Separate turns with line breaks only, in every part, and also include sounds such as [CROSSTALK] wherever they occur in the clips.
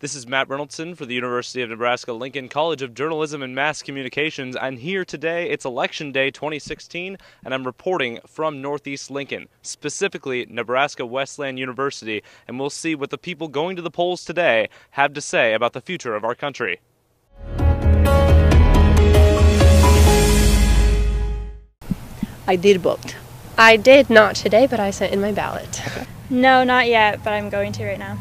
This is Matt Reynoldson for the University of Nebraska Lincoln College of Journalism and Mass Communications. I'm here today. It's Election Day 2016, and I'm reporting from Northeast Lincoln, specifically Nebraska Wesleyan University, and we'll see what the people going to the polls today have to say about the future of our country.
I did vote.
I did not today, but I sent in my ballot.
No, not yet, but I'm going to right now.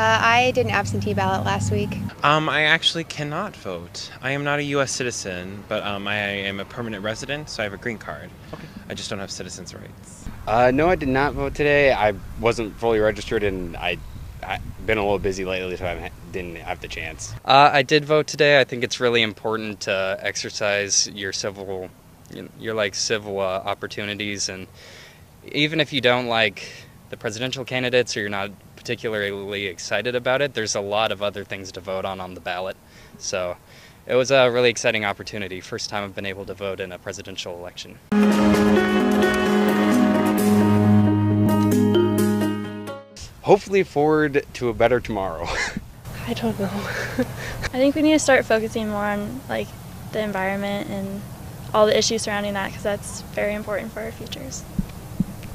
Uh, I did an absentee ballot last week.
Um, I actually cannot vote. I am not a U.S. citizen, but um, I am a permanent resident, so I have a green card. Okay. I just don't have citizens' rights.
Uh, no, I did not vote today. I wasn't fully registered, and I, I've been a little busy lately, so I didn't have the chance.
Uh, I did vote today. I think it's really important to exercise your civil, your like civil uh, opportunities, and even if you don't like the presidential candidates or you're not particularly excited about it, there's a lot of other things to vote on on the ballot. So it was a really exciting opportunity. First time I've been able to vote in a presidential election.
Hopefully forward to a better tomorrow. [LAUGHS]
I don't know. [LAUGHS]
I think we need to start focusing more on like the environment and all the issues surrounding that because that's very important for our futures.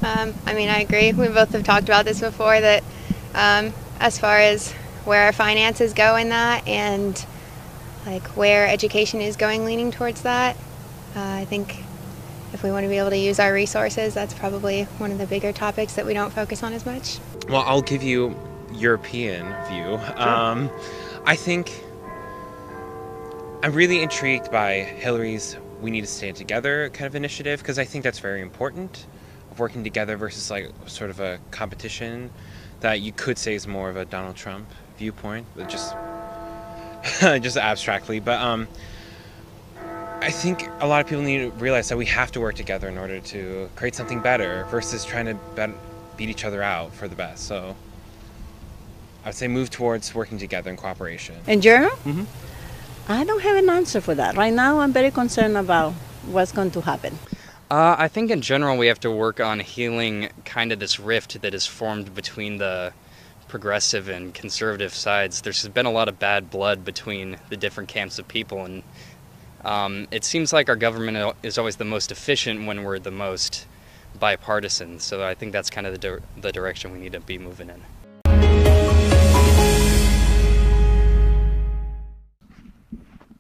Um, I mean, I agree. We both have talked about this before that um, as far as where our finances go in that and like where education is going leaning towards that. Uh, I think if we want to be able to use our resources, that's probably one of the bigger topics that we don't focus on as much.
Well, I'll give you European view. Sure. Um, I think I'm really intrigued by Hillary's "We Need to Stand Together" kind of initiative because I think that's very important of working together versus like sort of a competition that you could say is more of a Donald Trump viewpoint, but just [LAUGHS] just abstractly. But um, I think a lot of people need to realize that we have to work together in order to create something better versus trying to beat each other out for the best. So I would say move towards working together in cooperation.
In general, mm-hmm. I don't have an answer for that. Right now, I'm very concerned about what's going to happen.
Uh, I think in general we have to work on healing kind of this rift that is formed between the progressive and conservative sides. There's been a lot of bad blood between the different camps of people, and um, it seems like our government is always the most efficient when we're the most bipartisan. So I think that's kind of the, di- the direction we need to be moving in.